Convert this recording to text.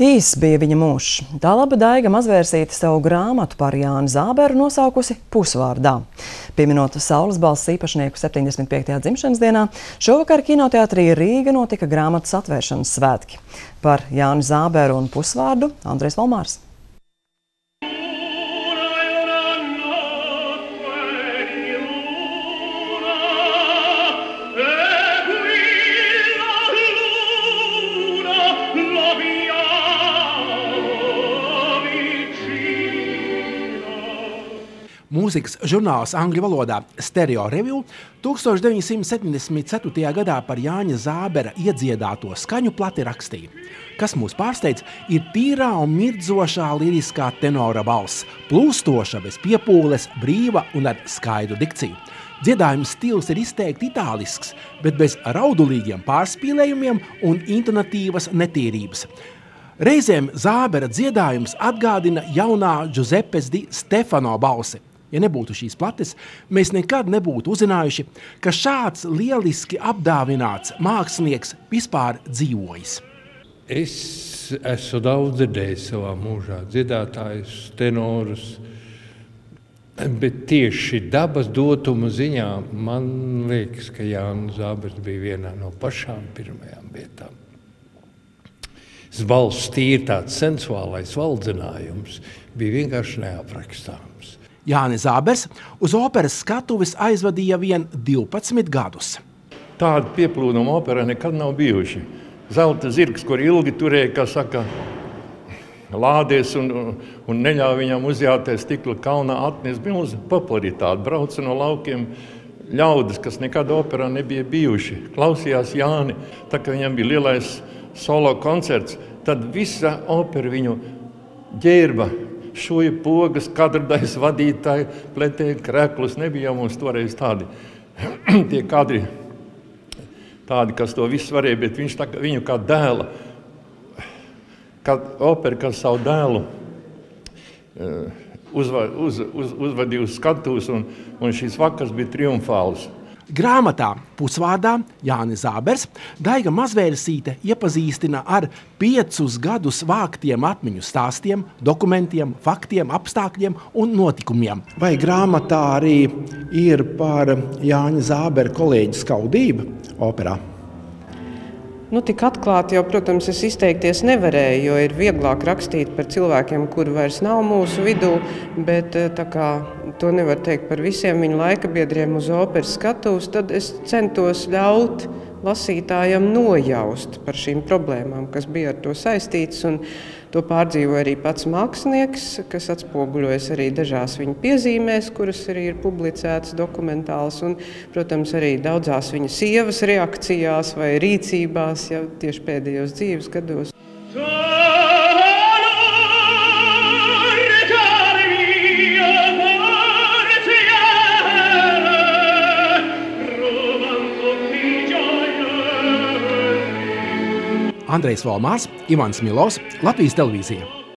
Īs bija viņa mūžs. Tā laba daiga mazvērsīta savu grāmatu par Jānu Zāberu nosaukusi pusvārdā. Pieminot Saules balss īpašnieku 75. dzimšanas dienā, šovakar kinoteātrī Rīga notika grāmatas atvēršanas svētki. Par Jānu Zāberu un pusvārdu Andrēs Valmārs. Mūzikas žurnāls angļu valodā Stereo Review 1974. gadā par Jāņa Zābera iedziedāto skaņu plati rakstīja. Kas mūs pārsteidz, ir tīrā un mirdzošā liriskā tenora balss, plūstoša bez piepūles, brīva un ar skaidru dikciju. Dziedājuma stils ir izteikti itālisks, bet bez raudulīgiem pārspīlējumiem un intonatīvas netīrības. Reizēm Zābera dziedājums atgādina jaunā Giuseppes Di Stefano balsi. Ja nebūtu šīs plates, mēs nekad nebūtu uzzinājuši, ka šāds lieliski apdāvināts mākslinieks vispār dzīvojis. Es esmu daudz dzirdējis savā mūžā, dziedātājus, tenorus. Bet tieši dabas dotuma ziņā man liekas, ka Jānis Zābers bija viena no pašām pirmajām vietām. Zvaigznes tīri tāds sensuālais valdzinājums bija vienkārši neaprakstāms. Jānis Zābers uz operas skatuves aizvadīja vien 12 gadus. Tāda pieplūduma operā nekad nav bijuši. Zelta zirgs, kur ilgi turēja, kā saka, lādies un, un neļāva viņam uzjāties stikla kalnā, atnes milzu popularitāti. Brauca no laukiem ļaudis, kas nekad operā nebija bijuši. Klausījās Jāni, tā kā viņam bija lielais solo koncerts, tad visa opera viņu ģērba šūja pogas, kadrdais vadītāji, pletēja kreklus. Nebija jau mums toreiz tādi tie kadri, tādi, kas to visu varēja, bet viņš tā, viņu kā dēla, kā opera, kā savu dēlu eh, uzva, uz, uz, uzvadīja uz skatuves, un, un šīs vakars bija triumfāls. Grāmatā pusvārdā Jānis Zābers Daiga Mazvērsīte iepazīstina ar piecus gadus vāktiem atmiņu stāstiem, dokumentiem, faktiem, apstākļiem un notikumiem. Vai grāmatā arī ir par Jāņa Zābera kolēģi skaudību operā? Nu, tik atklāti jau, protams, es izteikties nevarēju, jo ir vieglāk rakstīt par cilvēkiem, kuri vairs nav mūsu vidū. Bet eh, kā, to nevar teikt par visiem viņa laika biedriem uz operas skatuves. Tad es centos ļaut lasītājam nojaust par šīm problēmām, kas bija ar to saistītas. To pārdzīvo arī pats mākslinieks, kas atspoguļojas arī dažās viņa piezīmēs, kuras arī ir publicētas dokumentāls, un, protams, arī daudzās viņa sievas reakcijās vai rīcībās jau tieši pēdējos dzīves gados. Andrejs Valmārs, Ivans Milovs, Latvijas televīzija.